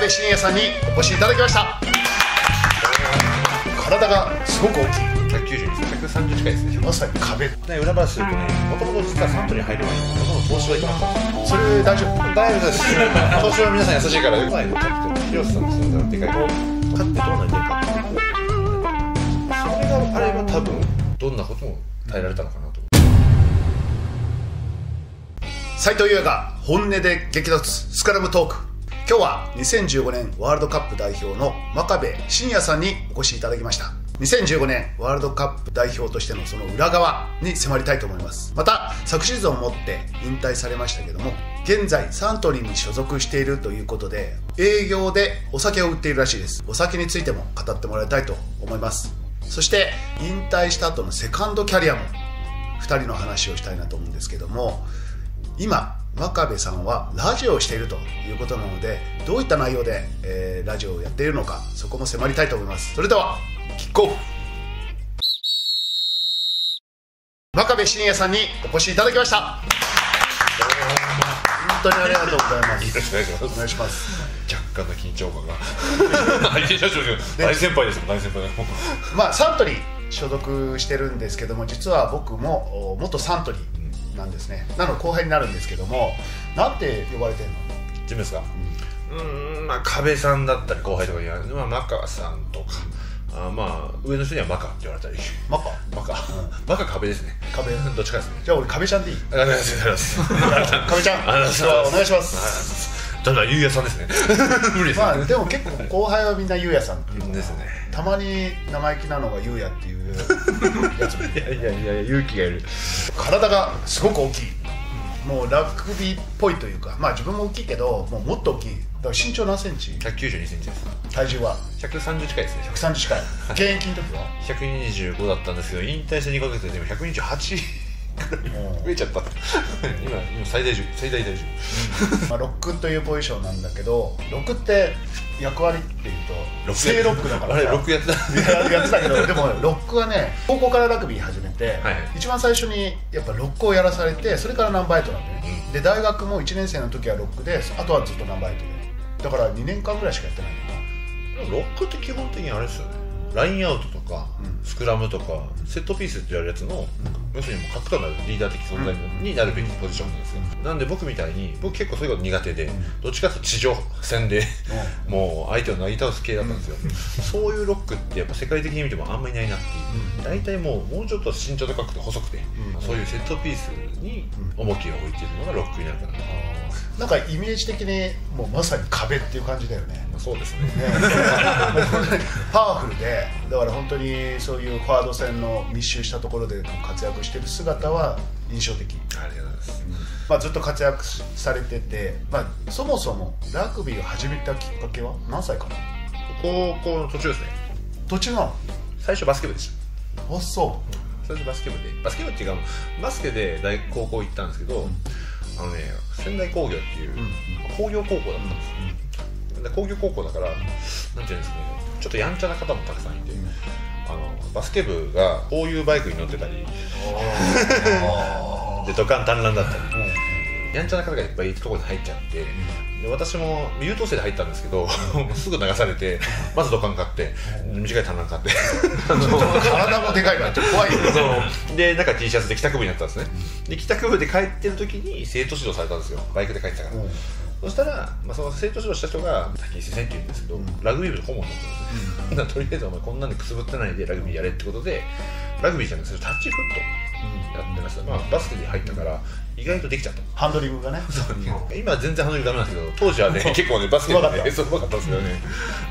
部真也さんにお越しいただきました体がすごく大きい192、130近いですね。まさに壁ね、裏話するとね、もともと実はサントリー入る前に、もともと投資は行きました。それ大丈夫大丈夫です。投資は皆さん優しいから、うまいのキャプテン、広瀬さんの存在のでかい子、勝ってどうなりたいかってそれがあれば多分、どんなことも耐えられたのかなと。斉藤優也が本音で激突スクラムトーク今日は2015年ワールドカップ代表の真壁真也さんにお越しいただきました。2015年ワールドカップ代表としてのその裏側に迫りたいと思います。また昨シーズンをもって引退されましたけども現在サントリーに所属しているということで営業でお酒を売っているらしいです。お酒についても語ってもらいたいと思います。そして引退した後のセカンドキャリアも2人の話をしたいなと思うんですけども今真壁さんはラジオをしているということなのでどういった内容で、えーラジオをやっているのかそこも迫りたいと思いますそれではキックオフ真壁真也さんにお越しいただきました本当にありがとうございますよろしくお願いします。若干の緊張感が。大先輩ですよ、大先輩。まあサントリー所属してるんですけども実は僕もお元サントリーなんですね。なので後輩になるんですけどもなんて呼ばれてるの？自分ですか？うーん、まあ、壁さんだったり後輩とかには、まあ、マカさんとか、あまあ、上の人にはマカって言われたり。マカ？マカ、マカ壁ですね。壁？どっちかですね。じゃあ俺壁ちゃんでいい？ありがとうございます。壁ちゃんお願いしますただ、ゆうやさんですね。無理ですね。まあでも結構後輩はみんなゆうやさんっていうですねたまに生意気なのがゆうやっていうやつもいやいやいや、勇気がいる。体がすごく大きいもうラグビーっぽいというかまあ自分も大きいけどもうもっと大きいだから身長何センチ？192センチです。体重は？130近いですね。130近い現役の時は？125だったんですけど、引退して2ヶ月ででも128くらいうん増えちゃった。今、今最大重、最大体重。まあ、ロックというポジションなんだけどロックって役割っていうと正ロックだからあれ、さロックやってた。ややってたけど でもロックはね高校からラグビー始めて、はい一番最初にやっぱロックをやらされてそれからナンバーエイトなんでね、で大学も1年生の時はロックであとはずっとナンバーエイトで。だから2年間ぐらいしかやってないのかロックって基本的にあれですよね。ラインアウトとか、うん。スクラムとか、セットピースってやるやつの、要するにもう核となるリーダー的存在になるべきポジションなんですよ。なんで僕みたいに、僕結構そういうこと苦手で、どっちかというと地上戦で、な、もう相手をなぎ倒す系だったんですよ、そういうロックってやっぱ世界的に見てもあんまりいないなっていう、大体もうもうちょっと身長高くて細くて、うん。そういうセットピースに重きを置いているのがロックになるかな、なんかイメージ的にもうまさに壁っていう感じだよね。まあ、そうですね。パワフルでだから本当にそういうフォワード戦の密集したところで活躍してる姿は印象的、ありがとうございます、まあ、ずっと活躍されてて、まあ、そもそもラグビーを始めたきっかけは何歳から高校の途中ですね。途中なの？最初バスケ部でしあそた最初バスケ部で。バスケ部っていうかバスケで大高校行ったんですけど、あのね仙台工業っていう、うん工業高校だったんですよ、で工業高校だからなんていうんですかねちょっとやんちゃな方もたくさんいて、あのバスケ部がこういうバイクに乗ってたり。で土管単乱だったり。やんちゃな方がいっぱい行くところに入っちゃって、で私も優等生で入ったんですけど、すぐ流されてまず土管買って短い単乱買って。体もでかいからちょっと怖いよでなんか T シャツで帰宅部になったんですね。で帰宅部で帰ってる時に生徒指導されたんですよ。バイクで帰ってたから、うんそしたら、まあ、その生徒指導した人が滝井先生って言うんですけど、ラグビー部の顧問だったんですよ、とりあえずお前こんなんでくすぶってないでラグビーやれってことでラグビーじゃなくてタッチフットやってました、まあ、バスケで入ったから意外とできちゃった。ハンドリングがね。今は全然ハンドリングダメなんですけど当時はね結構ねバスケうまかった。でねそううまかったんですけどね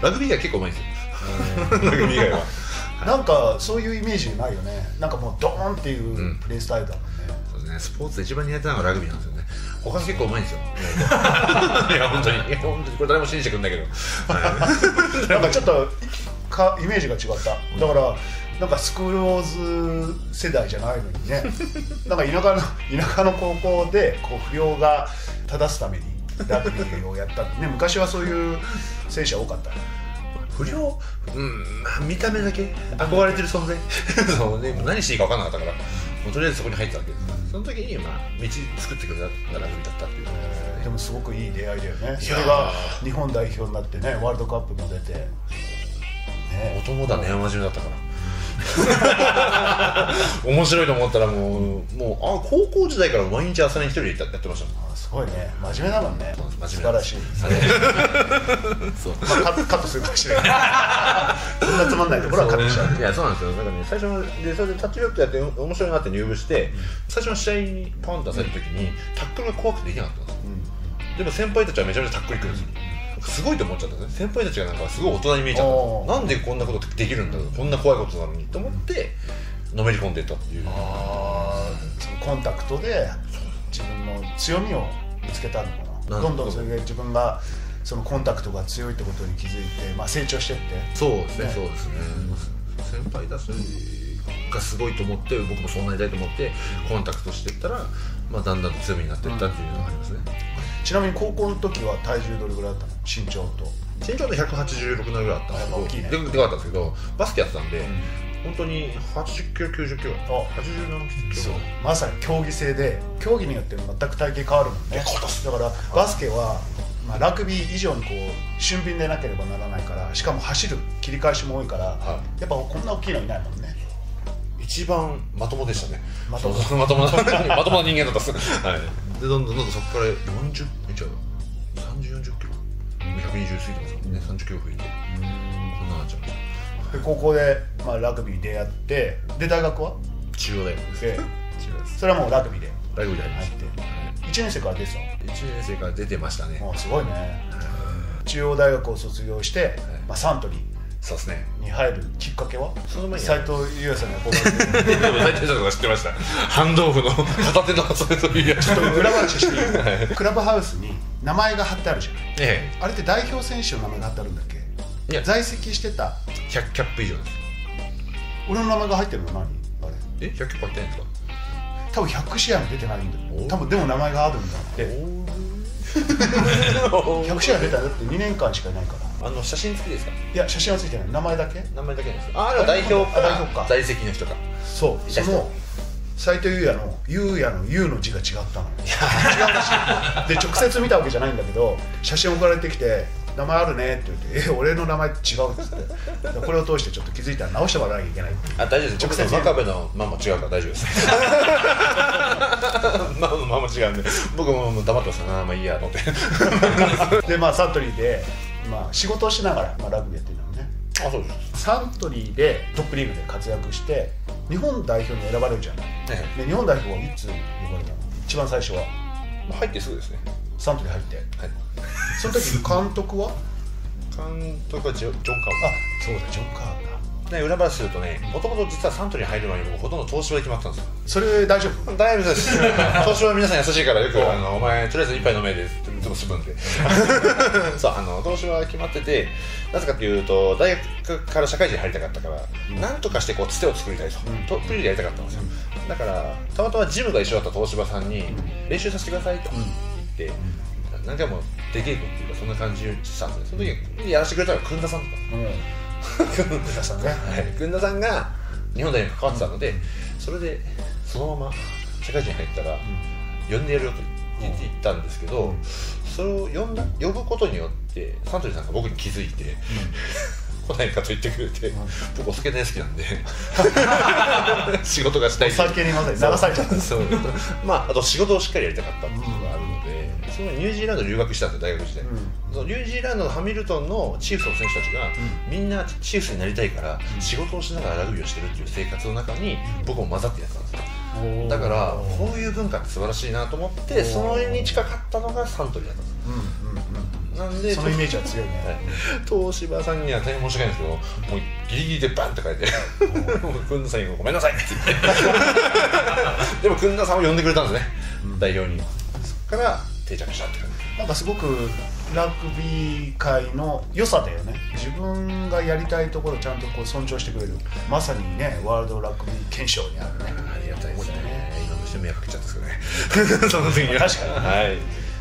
ラグビーが結構うまいんですよ。ラグビー以外は。なんかそういうイメージないよね。なんかもうドーンっていううん。プレースタイルだもんね、そうですね、スポーツで一番苦手なのがラグビーなんですよね。他は結構うまいんですよ。いや、本当に。いや、本当に。これ誰も信じてくんないけど。なんかちょっとかイメージが違っただからなんかスクローズ世代じゃないのにねなんか田舎の田舎の高校でこう不良が正すためにラグビーをやったね昔はそういう選手は多かった不良？うん、まあ見た目だけ？憧れてる存在？そうね、何していいか分かんなかったから、もうとりあえずそこに入ったわけです。その時に、まあ、道作ってくれたラグビーだったっていう感じですね。ででもすごくいい出会いだよね。それが日本代表になってねワールドカップも出て。ね。お友だね真面目だったから。面白いと思ったらもうもうあ高校時代から毎日朝に一人でやってましたあすごいね。真面目だもんね。素晴らしい、そう。まあ、カットカットするかもしれない。そんなつまんないところはカットしちゃう。いやそうなんですよ。なんかね最初のでそれでタッチバックやって面白いなって入部して、最初の試合にパンと出された時にタックルが怖くてできなかったんですよ。でも先輩たちはめちゃめちゃタックルいくんですよ。すごいと思っちゃったね。先輩たちがなんかすごい大人に見えちゃった。なんでこんなことできるんだろう。こんな怖いことなのにと思ってのめり込んでたっていう。あーそのコンタクトで自分の強みを見つけたのかな。ど。んどんそれで自分がそのコンタクトが強いってことに気づいて、まあ、成長してって。そうですねね。そうですね。先輩たちがすごいと思って僕もそうなりたいと思ってコンタクトしていったら、まあ、だんだんと強みになっていったっていうのがありますね、ちなみに高校の時は体重どれぐらいだったの？身長と。身長で186なぐらいあったんですけどあ大きいね。ででかかったんですけどバスケやってたんで、本当に80キロ90キロあ80何キロそう。まさに競技性で競技によって全く体型変わるもんね。だからバスケは、まあ、ラグビー以上にこう俊敏でなければならないからしかも走る切り返しも多いから、はやっぱこんな大きいのいないもんね。一番まともでしたね。まとも。まともなまともな人間だったっす。はい。でどんどんどんどんそこから40え違う。3040キロ120過ぎてますもんね。30キロ増えてで高校で、まあ、ラグビーでやってで大学は？中央大学です。で中央です。それはもうラグビーで？ラグビーで入ったて。1年生から出てた1年生から出てましたね。すごいね。中央大学を卒業して、まあ、サントリーそうですね。に入るきっかけは？その前に。斉藤優也さんに憧れて大体の が知ってました。ハンドオフの片手のそれというやつちょっと。裏話していい？クラブハウスに名前が貼ってあるじゃない。えあれって代表選手の名前が貼ってあるんだっけ？えいや在籍してた？100キャップ以上です。俺の名前が入ってるの何？あれ。え100キャップ入ってないんですか？多分100試合も出てないんだよ。お多分でも名前があるんだって。100試合出たらだって2年間しかいないから。あの写真付きですか？いや写真はついてない。名前だけ？名前だけですああれは代表かあ代表か。在籍の人か。そう。その斉藤優也の優也の優の字が違ったの。違うらしい。で直接見たわけじゃないんだけど写真送られてきて名前あるねって言って「え俺の名前違う」っつって。でこれを通してちょっと気づいたら直してもらわなきゃいけないあ大丈夫です。直接直接真壁のまんま違うから大丈夫です。まあまんま違うんで。僕も黙ってます。ああまあいいやと思って。でまあサントリーで、まあ、仕事をしながら、まあ、ラグビーやってるのね。あそうです。サントリーでトップリーグで活躍して日本代表に選ばれるじゃない。ねで日本代表はいつ呼ばれたの？一番最初は。まあ入ってすぐですねサントリー入って。はい。その時監督は？監督はジョジョン・カあそうだジョン・カーだ。ーね裏話するとねもともと実はサントリーに入る前に僕ほとんど東芝で決まってたんですよ。それ大丈夫？大丈夫です。東芝は皆さん優しいからよくあのお前とりあえず一杯飲めでいつもすぶんで。そうあの東芝は決まっててなぜかというと大学から社会人に入りたかったから、なんとかしてこうつてを作りたいと、うん。トップリーグやりたかったんですよ、だからたまたまジムが一緒だった東芝さんに練習させてくださいと。言って、何回も出稽古っていうかそんな感じにしたんですよ。その時にやらせてくれたのが訓田さんとか。うん。皆さんね。はい、軍田さんが日本代表に関わってたので、それでそのまま社会人に入ったら、呼んでやるよと言って言ったんですけど、それを呼んだ呼ぶことによってサントリーさんが僕に気づいて、来ないかと言ってくれて、僕お酒大好きなんで 仕事がしたいお酒にまさに流されちゃった。そう。まああと仕事をしっかりやりたかったっていうのがあるそのニュージーランドに留学したんですよ大学時代、そのニュージーランドのハミルトンのチーフスの選手たちが、みんなチーフスになりたいから、仕事をしながらラグビーをしてるっていう生活の中に僕も混ざってやってたんですよ。だからこういう文化って素晴らしいなと思ってそのに近かったのがサントリーだったんですうんうんうん。なんでそのイメージは強いね、はい、東芝さんには大変申し訳ないんですけどもうギリギリでバンって書いて「もうくんなさんにごめんなさい」って。言ってでもくんなさんを呼んでくれたんですね、代表に。そっから定着したって感じなんかすごくラグビー界の良さだよね。自分がやりたいところをちゃんとこう尊重してくれる。まさにねワールドラグビー憲章にあるね。ありがたいですね。ここにね。いろんな人に迷惑かけちゃったんですけどね。その時には確かにはい。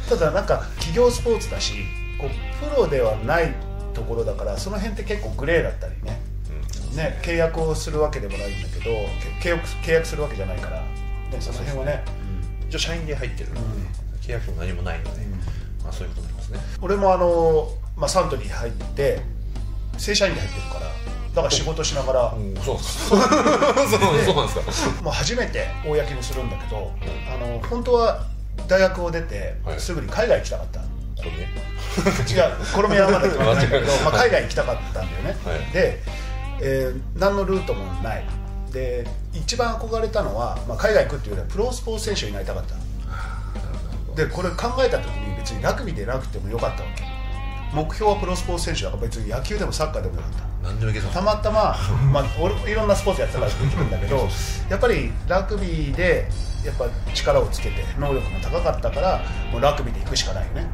ただなんか企業スポーツだしこうプロではないところだからその辺って結構グレーだったりね。ね契約をするわけでもないんだけどけ契約契約するわけじゃないから、ね、その辺はね。一応社員で入ってる。ので、契約も何もないので、あそういうことになりますね。俺もあの、まあ、サントリー入って正社員で入ってるからだから仕事しながら、うんそうなんですか。もう初めて公にするんだけど、あの本当は大学を出て、はい。すぐに海外行きたかった。これね違うコロンビアはまだ決まってないんだけど まあ、海外行きたかったんだよね、はい。で、えー何のルートもない。で一番憧れたのは、まあ、海外行くっていうよりはプロスポーツ選手になりたかったでこれ考えた時に別にラグビーでなくてもよかったわけ。目標はプロスポーツ選手だから別に野球でもサッカーでもよかった。何でもいけそうたまたま、まあ、俺もいろんなスポーツやってたからできるんだけどやっぱりラグビーでやっぱ力をつけて能力が高かったからもうラグビーで行くしかないよね。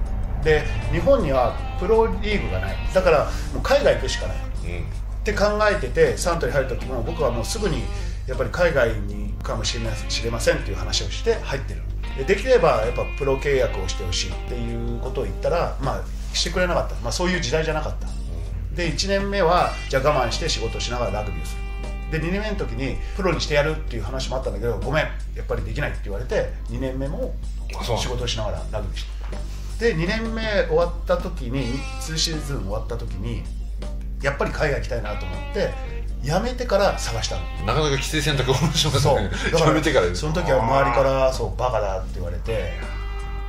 で日本にはプロリーグがない。だからもう海外行くしかない。うん。って考えててサントリー入る時も僕はもうすぐにやっぱり海外に行くかもしれま知れませんっていう話をして入ってるでできればやっぱプロ契約をしてほしいっていうことを言ったらまあしてくれなかった、まあ、そういう時代じゃなかった。で1年目はじゃあ我慢して仕事をしながらラグビーをする。で2年目の時にプロにしてやるっていう話もあったんだけどごめんやっぱりできないって言われて2年目も仕事をしながらラグビーして。で2年目終わった時に2シーズン終わった時にやっぱり海外行きたいなと思って辞めてから探したの。なかなかきつい選択をしますそう。ねだからやめてからその時は周りからそうバカだって言われて。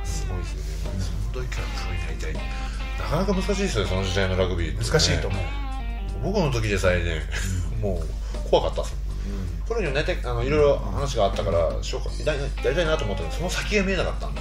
すごいですよね。その時からプロになりたいなかなか難しいですよその時代のラグビーね。難しいと思う、僕の時でさえね、もう怖かったっすプロにはあのいろいろ話があったからうりやりたいなと思ったけどその先が見えなかったんで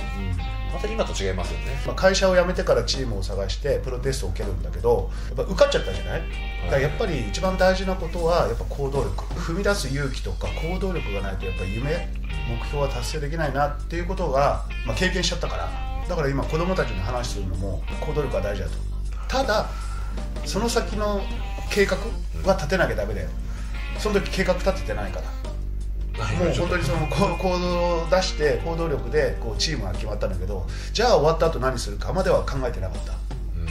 また今と違いますよね。まあ、会社を辞めてからチームを探してプロテストを受けるんだけどやっぱ受かっちゃったじゃない？だからやっぱり一番大事なことはやっぱ行動力。踏み出す勇気とか行動力がないとやっぱり夢目標は達成できないなっていうことが、まあ、経験しちゃったから。だから今子供たちに話するのも行動力が大事だと。ただその先の計画は立てなきゃダメだよ。その時計画立ててないからもう本当にそのこ行動を出して行動力でこうチームが決まったんだけどじゃあ終わった後何するかまでは考えてなかった。だかうん。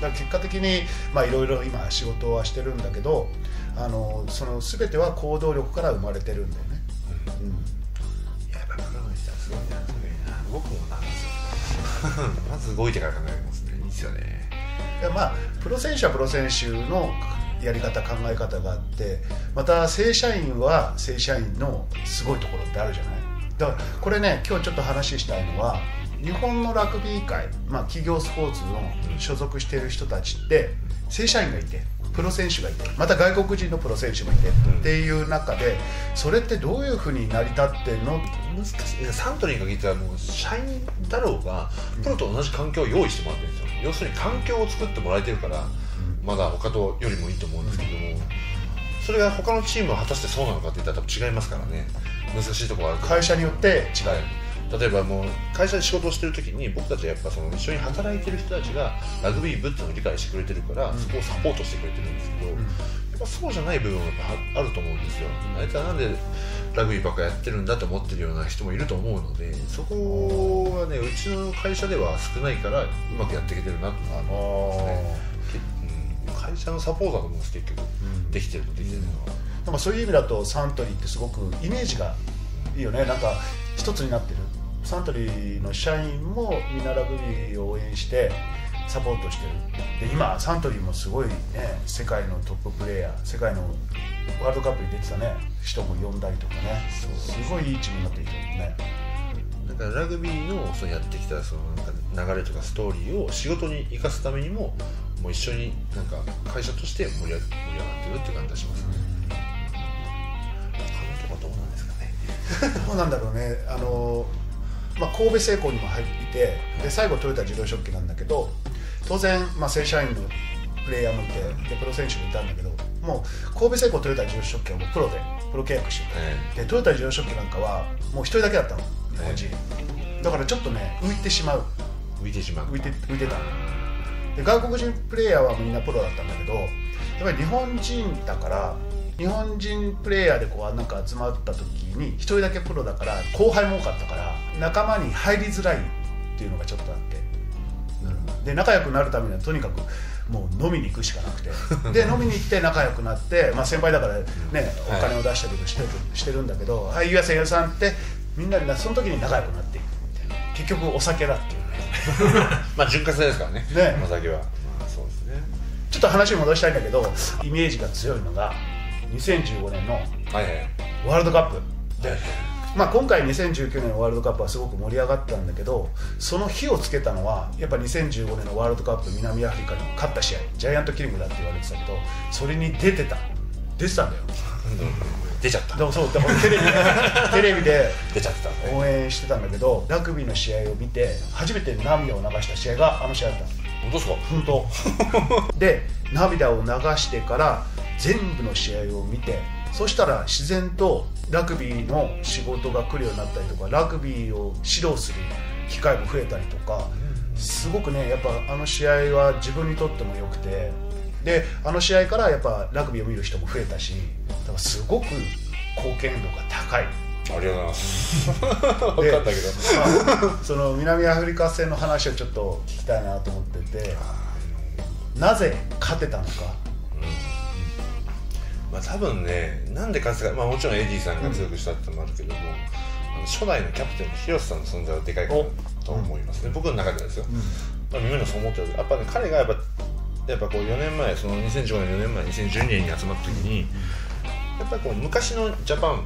ら結果的にまあいろいろ今仕事はしてるんだけどあのその全ては行動力から生まれてるんだよね、うん。いややっぱプロの人はすごいなすごいな。僕もなんですよまず動いてから考えますね。いいですよね。いやまあプロ選手はプロ選手のやり方考え方があってまた正社員は正社員のすごいところってあるじゃない？だからこれね今日ちょっと話したいのは日本のラグビー界、まあ、企業スポーツの所属している人たちって正社員がいてプロ選手がいてまた外国人のプロ選手もいてっていう中でそれってどういうふうに成り立ってんの？難しい。サントリーに限ってはもう社員だろうがプロと同じ環境を用意してもらってるんですよ。要するに環境を作ってもらえてるからまだ他とよりもいいと思うんですけどもそれが他のチームは果たしてそうなのかって言ったら多分違いますからね。難しいところは会社によって違う、例えばもう会社で仕事をしてる時に僕たちはやっぱその一緒に働いてる人たちがラグビー部っていうのを理解してくれてるから、そこをサポートしてくれてるんですけど、やっぱそうじゃない部分はやっぱあると思うんですよ、あいつはなんでラグビーばっかやってるんだって思ってるような人もいると思うのでそこはねうちの会社では少ないからうまくやっていけてるなと思いますね、うん、会社のサポートだと思うんです結局、ん。できてるとできてるのは、なんかそういう意味だとサントリーってすごくイメージがいいよね。なんか一つになってる。サントリーの社員もみんなラグビーを応援してサポートしてる。で今サントリーもすごいね世界のトッププレーヤー世界のワールドカップに出てたね。人も呼んだりとかね。すごいいいチームになってきてるね。だからラグビーのそのやってきたそのなんか流れとかストーリーを仕事に生かすためにももう一緒になんか会社として盛り上がってるって感じがしますね。どうなんですかね。どうなんだろうね。あの、まあ、神戸製鋼にも入っていてで最後トヨタ自動食器なんだけど当然、まあ、正社員のプレイヤーもいてでプロ選手もいたんだけどもう神戸製鋼トヨタ自動食器はもうプロでプロ契約してて。でトヨタ自動食器なんかはもう一人だけだったの日本人、だからちょっとね浮いてしまう。浮いてしまう。浮いて浮いてたで外国人プレイヤーはみんなプロだったんだけどやっぱり日本人だから日本人プレイヤーでこうなんか集まった時に一人だけプロだから後輩も多かったから仲間に入りづらいっていうのがちょっとあって。で仲良くなるためにはとにかくもう飲みに行くしかなくて。で飲みに行って仲良くなって、まあ、先輩だからねお金を出したりとかして,、してるんだけど「はいゆうやさんゆうやさん」ってみんなでなその時に仲良くなっていくみたいな結局お酒だっていう。ねまあ潤滑ですからね。ね。甘酒は。まあそうですね。ちょっと話に戻したいんだけどイメージが強いのが2015年のはいはいワールドカップ。でまあ、今回2019年のワールドカップはすごく盛り上がったんだけどその火をつけたのはやっぱ2015年のワールドカップ南アフリカに勝った試合ジャイアントキリングだって言われてたけどそれに出てた。出てたんだよ出ちゃった。でもそうだからテレビで テレビで出ちゃってた応援してたんだけどラグビーの試合を見て初めて涙を流した試合があの試合だった本当ですか？本当。で涙を流してから全部の試合を見てそしたら自然とラグビーの仕事が来るようになったりとかラグビーを指導する機会も増えたりとかすごくねやっぱあの試合は自分にとっても良くてであの試合からやっぱラグビーを見る人も増えたしだからすごく貢献度が高い。ありがとうございます。分かったけど。まあその南アフリカ戦の話をちょっと聞きたいなと思っててなぜ勝てたのか。まあ多分ねなんでかつか、まあ、もちろんエディさんが強くしたってのもあるけども、あの初代のキャプテンの広瀬さんの存在はでかいかなと思いますね、僕の中ではですよ、まあ、みんなもそう思ってるやっぱね彼がやっぱやっぱこう4年前その2015年4年前2012年に集まった時にやっぱりこう昔のジャパン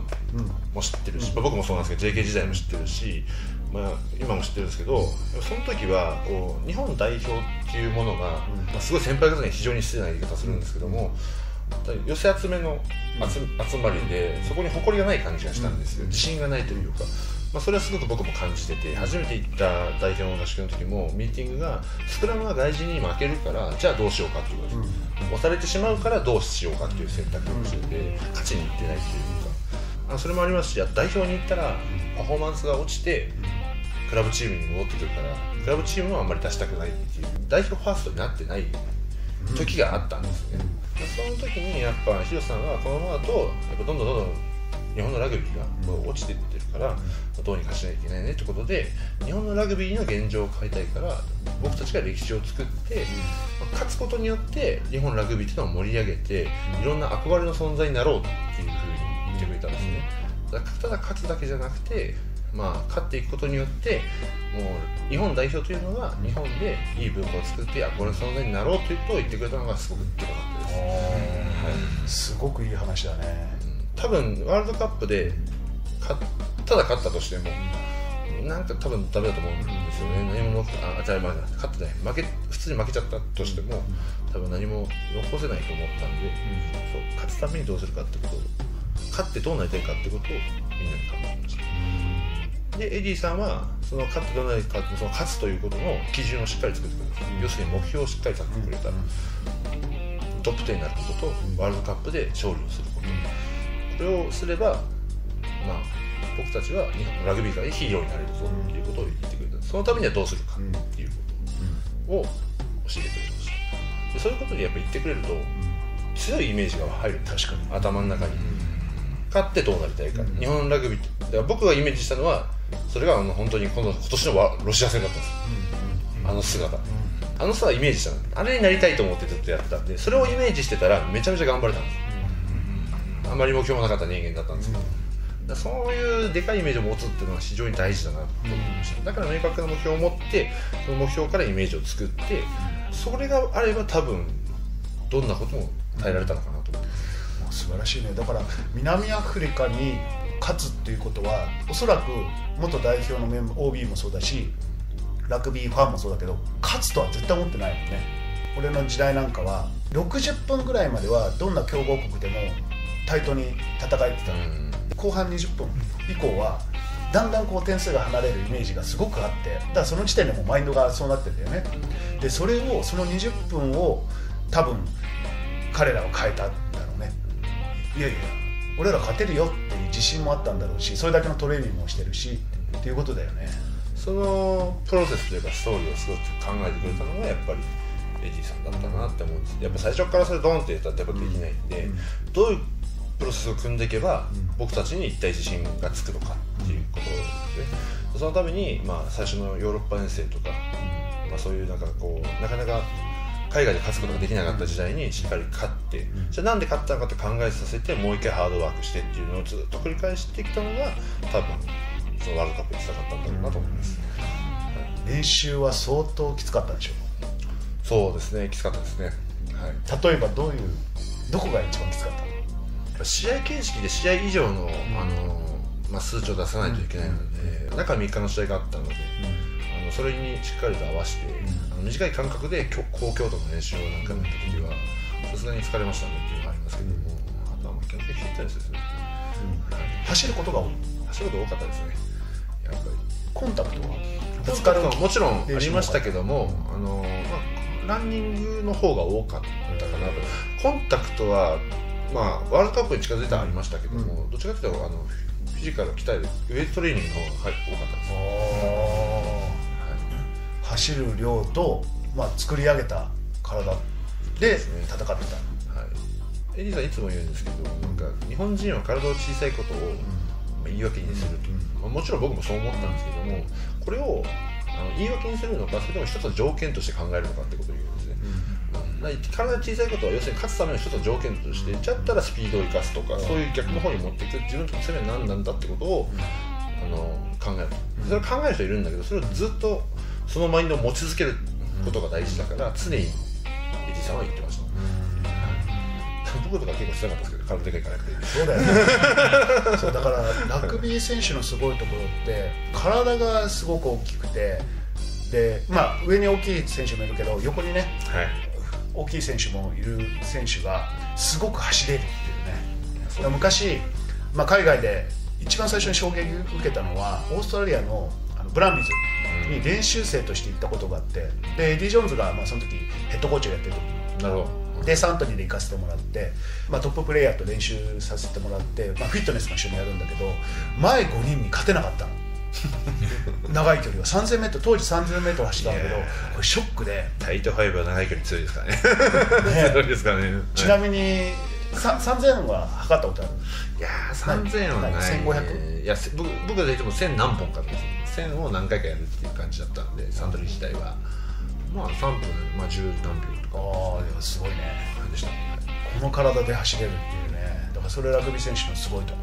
も知ってるし、まあ僕もそうなんですけど JK 時代も知ってるし、まあ、今も知ってるんですけどその時はこう日本代表っていうものが、まあ、すごい先輩方に非常に失礼な言い方するんですけども、寄せ集めの集集まりでそこに誇りがない感じがしたんですよ、自信がないというか、まあ、それはすごく僕も感じてて初めて行った代表の合宿の時もミーティングがスクラムは外人に負けるからじゃあどうしようかっていうことです、押されてしまうからどうしようかっていう選択をしてて勝ちに行ってないというか。あそれもありますし代表に行ったらパフォーマンスが落ちてクラブチームに戻ってくるからクラブチームはあんまり出したくないっていう代表ファーストになってない時があったんですよね、でその時にやっぱ広瀬さんはこのままだとやっぱどんどんどんどん日本のラグビーがもう落ちていってるからどうにかしなきゃいけないねってことで日本のラグビーの現状を変えたいから僕たちが歴史を作って、まあ勝つことによって日本ラグビーっていうのを盛り上げていろんな憧れの存在になろうっていうふうに言ってくれたんですね。ただ勝つだけじゃなくてまあ、勝っていくことによってもう日本代表というのが日本でいい文化を作って憧れの存在になろうということを言ってくれたのがすごくでかかったです、はい。すごくいい話だね多分ワールドカップでかただ勝ったとしてもなんか多分ダメだと思うんですよね。何も残あじゃあまあ勝ってない。負け普通に負けちゃったとしても多分何も残せないと思ったんで、そう勝つためにどうするかってことを勝ってどうなりたいかってことをみんなに考えました。でエディさんはその勝ってどうなりたいかその勝つということの基準をしっかり作ってくれた、要するに目標をしっかり立ててくれた、トップ10になることと、ワールドカップで勝利をすること、これをすれば、まあ、僕たちは日本のラグビー界でヒーローになれるぞっていうことを言ってくれた、そのためにはどうするかっていうことを教えてくれました。でそういうことにやっぱ言ってくれると、強いイメージが入る。確かに。頭の中に、勝ってどうなりたいか、日本ラグビーだから僕がイメージしたのはそれがあの本当にこの今年のワロシア戦だったんですよ、あの姿、あの姿イメージしたの。あれになりたいと思ってずっとやってたんでそれをイメージしてたらめちゃめちゃ頑張れたんですあんまり目標もなかった人間だったんですけど、だからそういうでかいイメージを持つっていうのは非常に大事だなと思いました、だから明確な目標を持ってその目標からイメージを作ってそれがあれば多分どんなことも耐えられたのかなと思います、素晴らしいね。だから南アフリカに勝つっていうことはおそらく元代表のメンバー OB もそうだしラグビーファンもそうだけど勝つとは絶対思ってないもんね。俺の時代なんかは60分ぐらいまではどんな強豪国でも対等に戦えてたの、後半20分以降はだんだんこう点数が離れるイメージがすごくあってだからその時点でもうマインドがそうなってるんだよね。でそれをその20分を多分彼らは変えたんだろうね。いやいや俺ら勝てるよっていう自信もあったんだろうしそれだけのトレーニングもしてるしっていうことだよね。そのプロセスというかストーリーをすごく考えてくれたのがやっぱりエジーさんだったなって思うんですやっぱ最初からそれドンって言ったらやっぱできないんで、どういうプロセスを組んでいけば、僕たちに一体自信がつくのかっていうことですねそのために、まあ、最初のヨーロッパ遠征とか、まあ、そういうなんかこうなかなか海外で勝つことができなかった時代にしっかり勝って、じゃあなんで勝ったのかって考えさせてもう一回ハードワークしてっていうのをずっと繰り返してきたのが多分そのワールドカップにつながったんだろうなと思います、はい。練習は相当きつかったんでしょそうですねきつかったですね、はい、例えばどういうどこが一番きつかったの？試合形式で試合以上の,、あのまあ、数値を出さないといけないので、中3日の試合があったので、あのそれにしっかりと合わせて、あの短い間隔で高強度の練習を何回もやった時はさすがに疲れましたねっていうのがありますけども、あとはまあ基本的にフィットネスですね、走ることが多い。走ること多かったですね。やっぱり。コンタクトは？コンタクトはもちろんありましたけども、あのまあ、ランニングの方が多かったかなと、コンタクトは、まあ、ワールドカップに近づいたらありましたけども、どっちかというとあのフィジカルを鍛えるウエイトトレーニングの方が、はい、多かったです、はい、走る量と、まあ、作り上げた体で戦ってた、はい。エディさんいつも言うんですけどなんか日本人は体を小さいことを、言い訳にすると、もちろん僕もそう思ったんですけどもこれをあの言い訳にするのかそれとも一つの条件として考えるのかってことを言う体が小さいことは要するに勝つための一つの条件としてじゃったらスピードを生かすとか、そういう逆の方に持っていく自分の攻めは何なんだってことを、あの考える。それを考える人いるんだけどそれをずっとそのマインドを持ち続けることが大事だから常にエディさんは言ってました、僕とか結構してなかったですけど体でかいからそうだよね。そうだからラグビー選手のすごいところって体がすごく大きくてでまあ上に大きい選手もいるけど横にね、はい、大きい選手もいる選手がすごく走れるっていうね。昔、まあ、海外で一番最初に衝撃を受けたのはオーストラリアのあのブランビーズに練習生として行ったことがあってでエディ・ジョーンズがまあその時ヘッドコーチをやってる時なるほど。でサントリーで行かせてもらって、まあ、トッププレーヤーと練習させてもらって、まあ、フィットネスも一緒にやるんだけど前5人に勝てなかったの 長い距離は。3000m 当時 3000m 走ったんだけどこれショックで。タイト5は長い距離強いですからね。ね。強いですからね。ちなみに3000は測ったことある？いや3000はない、はい、1500いや僕僕で言っても1000何本かです。1000を何回かやるっていう感じだったんでサントリー自体は。まあ3分、まあ、10何秒とか。ああすごいね。でした？この体で走れるっていうね。だからそれラグビー選手のすごいとこ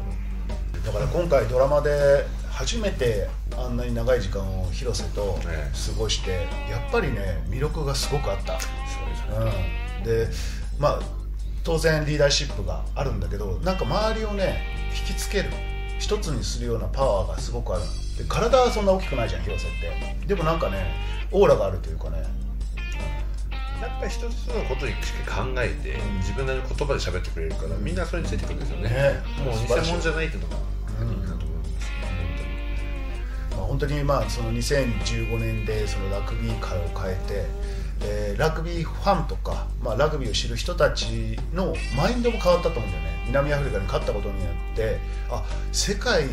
ろ。だから今回ドラマで初めてあんなに長い時間を広瀬と過ごして、やっぱりね魅力がすごくあった。そうですね、うん、でまあ当然リーダーシップがあるんだけどなんか周りをね引きつける一つにするようなパワーがすごくある。で体はそんな大きくないじゃん広瀬って。でもなんかねオーラがあるというかね。やっぱり一つのことにしか考えて、自分なりの言葉で喋ってくれるから、みんなそれについてくるんですよね、ね、もう偽物じゃないっていうのがい。い本当にまあその2015年でそのラグビー界を変えてえー、ラグビーファンとか、まあ、ラグビーを知る人たちのマインドも変わったと思うんだよね。南アフリカに勝ったことによってあ世界に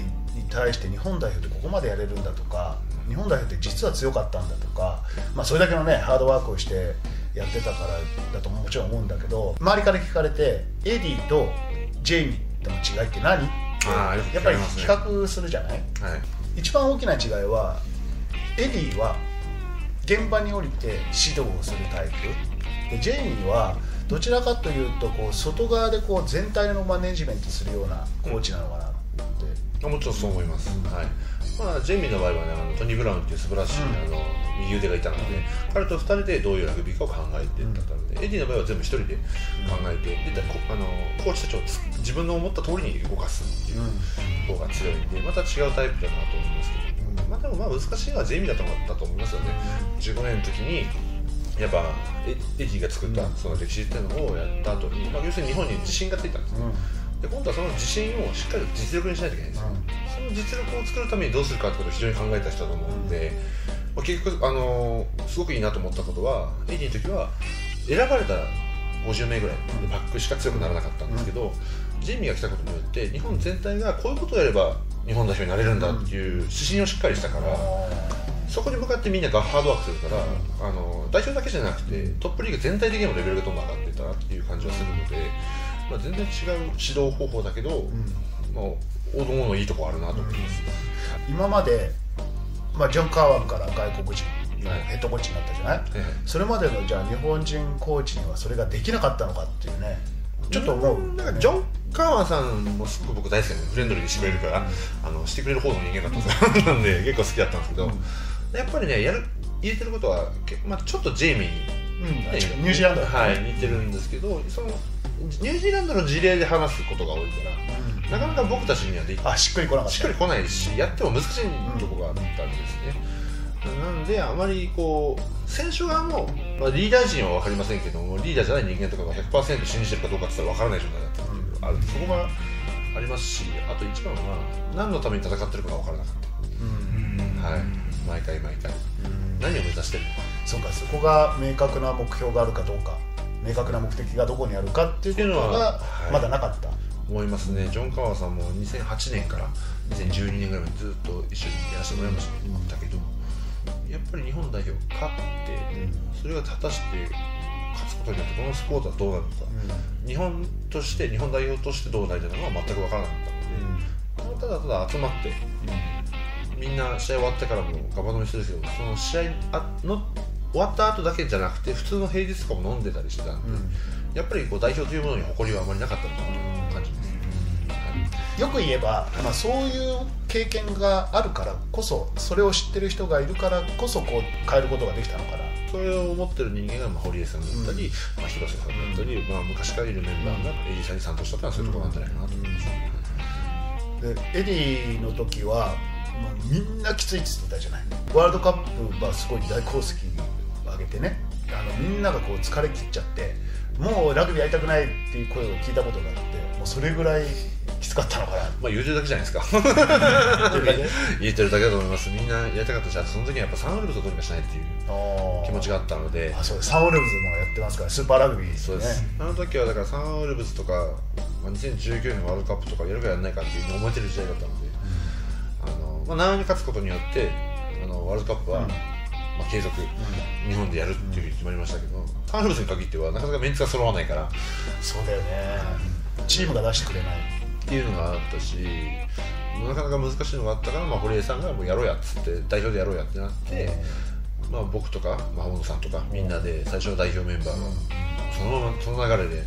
対して日本代表ってここまでやれるんだとか日本代表って実は強かったんだとか、まあ、それだけのねハードワークをしてやってたからだともちろん思うんだけど周りから聞かれてエディとジェイミーとの違いって何？あやっぱり比較するじゃない、はい、一番大きな違いはエディは現場に降りて指導をするタイプ。でジェイミーはどちらかというとこう外側でこう全体のマネジメントするようなコーチなのかなって、うん、もちろんそう思います、うん、はいまあ、ジェイミーの場合はねあのトニー・ブラウンっていう素晴らしい、うん、あの右腕がいたので、彼と2人でどういうラグビーかを考えていったので、エディの場合は全部1人で考えて、であのコーチたちを自分の思った通りに動かすっていう方が強いんでまた違うタイプだなと思いますけど、まあ、でもまあ難しいのはジェイミーだと思ったと思いますよね。15年の時にやっぱエディが作ったその歴史っていうのをやった後に、まあ、要するに日本に自信がついたんです、で今度はその自信をしっかり実力にしないといけないんですよ、その実力を作るためにどうするかってことを非常に考えた人だと思うんで、まあ、結局、あのー、すごくいいなと思ったことはエディの時は選ばれた50名ぐらいでバックしか強くならなかったんですけど、うん、ジェイミーが来たことによって日本全体がこういうことをやれば日本代表になれるんだっていう指針をしっかりしたから、そこに向かってみんながハードワークするから、あの代表だけじゃなくてトップリーグ全体的にもレベルがどんどん上がっていったなっていう感じはするので、まあ、全然違う指導方法だけど、うん、まあ、王道のいいとこあるなと思います、今までまあ、ジョン・カーワンから外国人ヘッドコーチになったじゃない、はい、それまでのじゃあ日本人コーチにはそれができなかったのかっていうね。ちょっと思う、なんかジョン・カーワンさんもすごく僕大好きでフレンドリーにしてくれるから、うん、あのしてくれる方の人間だったんですよなんで結構好きだったんですけど、うん、やっぱりねやる入れてることは、けまあ、ちょっとジェイミー。に、うん。ねニュージーランドはい似てるんですけどそのニュージーランドの事例で話すことが多いからなかなか僕たちにはできあしっくりこなかった。しっくりこないしやっても難しいところがあったんですね、なんであまりこう選手側も、まあ、リーダー陣は分かりませんけどもリーダーじゃない人間とかが100%信じてるかどうかって言ったら分からない状態だったっていうのがあるそこがありますしあと一番は何のために戦ってるかが分からなかっうん。た、はい。毎回毎回。うん。何を目指してるのか。そうかそこが明確な目標があるかどうか明確な目的がどこにあるかっていうのはがはい。まだなかった、思いますね。ジョン・カワーさんも2008年から2012年ぐらいまでずっと一緒にやらせてもらいましたけど、やっぱり日本代表勝って、それが果たして勝つことによってこのスポーツはどうなるのか、日本として日本代表としてどうなりたいのかは全く分からなかったので、ただただ集まってみんな試合終わってからもガバ飲みしてるけどその試合あの終わった後だけじゃなくて普通の平日とかも飲んでたりしてたんで、やっぱりこう代表というものに誇りはあまりなかったのかな。とよく言えば、まあ、そういう経験があるからこそそれを知ってる人がいるからこそこう変えることができたのかな。それを思ってる人間が、まあ、堀江さんだったり、まあ、広瀬さんだったり、まあ、昔からいるメンバーがエリーさんに参加したってのはそういうところなんじゃないかなと思います、でエディの時はもうみんなきついって言ってたじゃない。ワールドカップはすごい大功績を上げてねあのみんながこう疲れ切っちゃってもうラグビーやりたくないっていう声を聞いたことがあってもうそれぐらいきつかったのかな。まあ言うてるだけじゃないですか。言えてるだけだと思います。みんなやりたかったしあとその時にはやっぱサンウルブスをどうにかしないっていう気持ちががあったので。あそうです。サンウルブズもやってますからスーパーラグビーね。そうです、あの時はだからサンウルブスとか、まあ、2019年ワールドカップとかやるかやらないかっていうのを思えてる時代だったので、あのまあ、長に勝つことによってあのワールドカップは、うん。まあ、継続、日本でやるっていうふうに決まりましたけど、サンウルブスに限ってはなかなかメンツが揃わないから。っそうだよね。チームが出してくれないていうのがあったしなかなか難しいのがあったから、まあ、堀江さんがもうやろうやっつって代表でやろうやってなって、まあ、僕とか、まあ、浜野さんとかみんなで最初の代表メンバーがそのままその流れで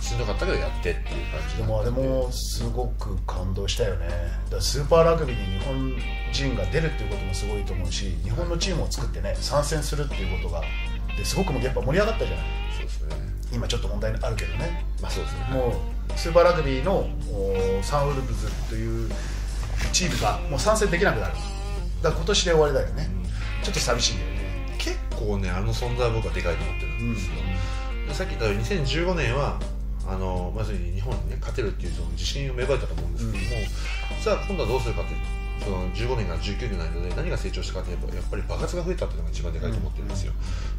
しんどかったけどやってっていう感じで。もあれもすごく感動したよね。だからスーパーラグビーに日本人が出るっていうこともすごいと思うし日本のチームを作ってね参戦するっていうことがですごくやっぱ盛り上がったじゃない。そうですね。今ちょっと問題あるけどね。まあそうですね。もうスーパーラグビーのおサンウルブズというチームがもう参戦できなくなる。だから今年で終わりだよね。ちょっと寂しいんだよね。結構ねあの存在は僕はでかいと思ってるんですよ、でさっき言ったように2015年はあのまず日本にね勝てるっていうその自信を芽生えたと思うんですけども、じゃあ今度はどうするかっていうその15年から19年の間で何が成長したかっていうとやっぱり爆発が増えたっていうのが一番でかいと思ってるんですよ、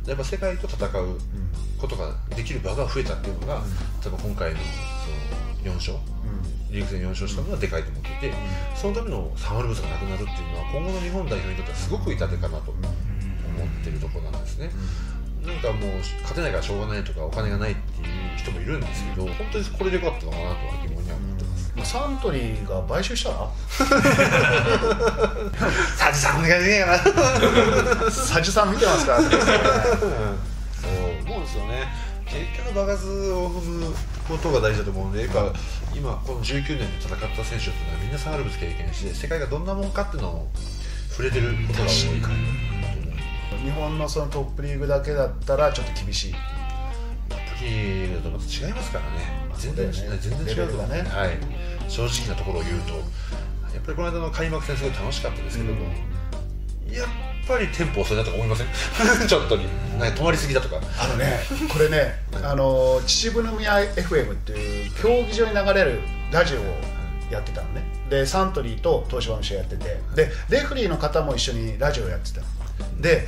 でやっぱ世界と戦うことができる場が増えたっていうのが、多分今回のその4勝リーグ戦4勝したのはでかいと思っていて、そのためのサンウルブスがなくなるっていうのは今後の日本代表にとってはすごく痛手かなと思ってるところなんですね、なんかもう勝てないからしょうがないとかお金がないっていう人もいるんですけど本当にこれでよかったのかなとは疑問には思ってます、もうサントリーが買収したら？サジさんお願いできないかな。サジさん見てますからね。そう思うんですよね結局爆発を踏むことが大事だと思うんで今この19年で戦った選手っていうのはみんなサンウルブス経験して世界がどんなもんかっていうのを触れてることが多い日本のそのトップリーグだけだったらちょっと厳しい。だとまた違いますからね。全然,、ね全然違うとねはい、正直なところを言うとやっぱりこの間の開幕戦すごい楽しかったですけども、やっぱりテンポ遅いなとか思いません？ちょっとに。なんか止まりすぎだとか。あのねこれねあの秩父宮 FM っていう競技場に流れるラジオをやってたのね。でサントリーと東芝の試合やってて。でレフリーの方も一緒にラジオやってたの。で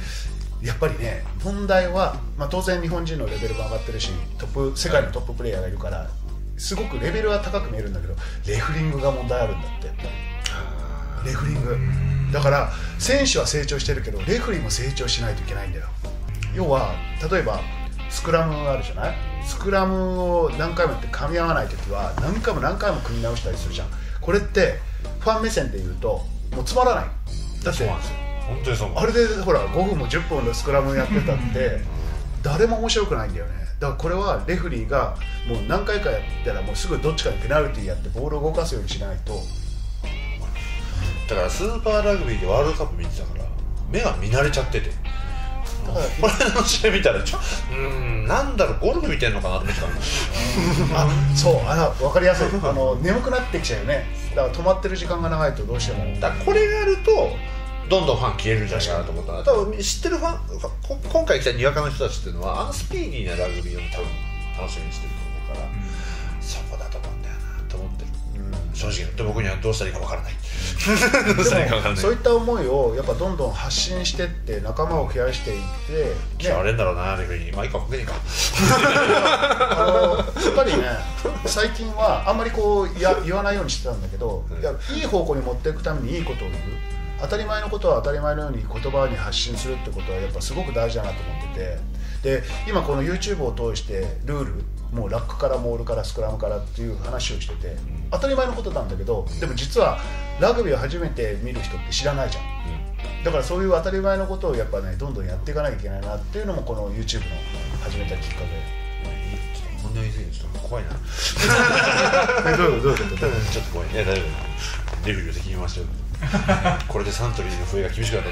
やっぱりね問題は、まあ、当然日本人のレベルが上がってるしトップ世界のトッププレーヤーがいるからすごくレベルは高く見えるんだけどレフリングが問題あるんだって。やっぱりレフリングだから選手は成長してるけどレフリーも成長しないといけないんだよ。要は例えばスクラムあるじゃない？スクラムを何回もやって噛み合わない時は何回も何回も組み直したりするじゃん。これってファン目線で言うともうつまらない。だってあれでほら5分も10分のスクラムやってたって誰も面白くないんだよね。だからこれはレフリーがもう何回かやったらもうすぐどっちかにペナルティーやってボールを動かすようにしないとだからスーパーラグビーでワールドカップ見てたから目が見慣れちゃってて。これの試合見たらちょうーんなんだろうゴルフ見てんのかなと思ってたあそうあの分かりやすい。あの眠くなってきちゃうよね。だから止まってる時間が長いとどうしても。だこれがあるとどんどんファン消えるんじゃないかなと思ったら多分知ってるファンこ今回来たにわかの人たちっていうのはあのスピーディーなラグビーを多分楽しみにしてると思うから、そ正直で僕にはどうしたらいいかわからない。そういった思いをやっぱどんどん発信してって仲間を増やしていって、嫌われんだろうなレフェリーまあいいか僕にいいか。あのやっぱりね最近はあんまりこうや言わないようにしてたんだけど、うん。いやいい方向に持っていくためにいいことを言う。当たり前のことは当たり前のように言葉に発信するってことはやっぱすごく大事だなと思っててで今この YouTube を通してルールもうラックからモールからスクラムからっていう話をしてて当たり前のことなんだけどでも実はラグビーを初めて見る人って知らないじゃん。だからそういう当たり前のことをやっぱねどんどんやっていかなきゃいけないなっていうのもこの YouTube の始めたきっかけ。本音を言い過ぎてちょっと怖いな。えどういうことどういうこちょっと怖いいや大丈夫。レフェリーを責任回しちゃうこれでサントリーの笛が厳しくなった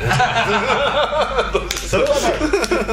それはない